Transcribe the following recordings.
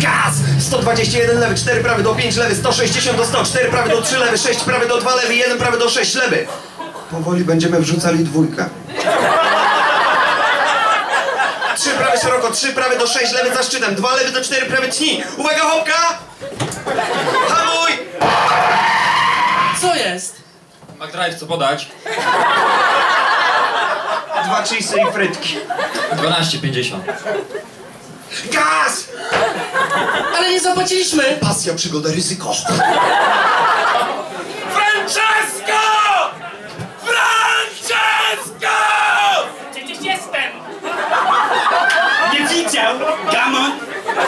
Gaz! 121 lewy, 4 prawy do 5 lewy, 160 do 100, 4 prawy do 3 lewy, 6 prawy do 2 lewy, 1 prawy do 6 lewy. Powoli będziemy wrzucali dwójkę. 3 szeroko, 3 prawy do 6 lewy za szczytem, 2 lewy do 4 prawy tni. Uwaga, hopka! Hamuj! Co jest? McDrive, co podać? Dwa cheesy i frytki. 12,50. Gaz! Ale nie zapłaciliśmy! Pasja, przygoda, ryzyko. Gamon?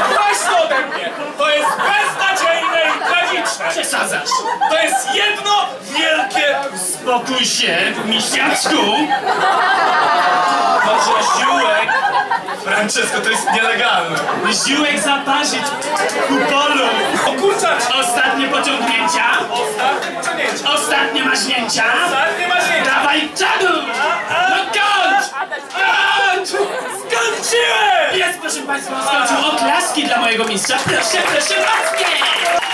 Weź to ode mnie! To jest beznadziejne i tragiczne! Przesadzasz! To jest jedno wielkie... Spokój się, misiaczku! Może ziółek? Francesco, to jest nielegalne. Ziółek zaparzyć kupolu! O kurczak! Ostatnie pociągnięcia! Ostatnie pociągnięcie! Ostatnie maźnięcia! Ostatnie marzenie! Państwa, oklaski dla mojego mistrza. Proszę, proszę, łaski!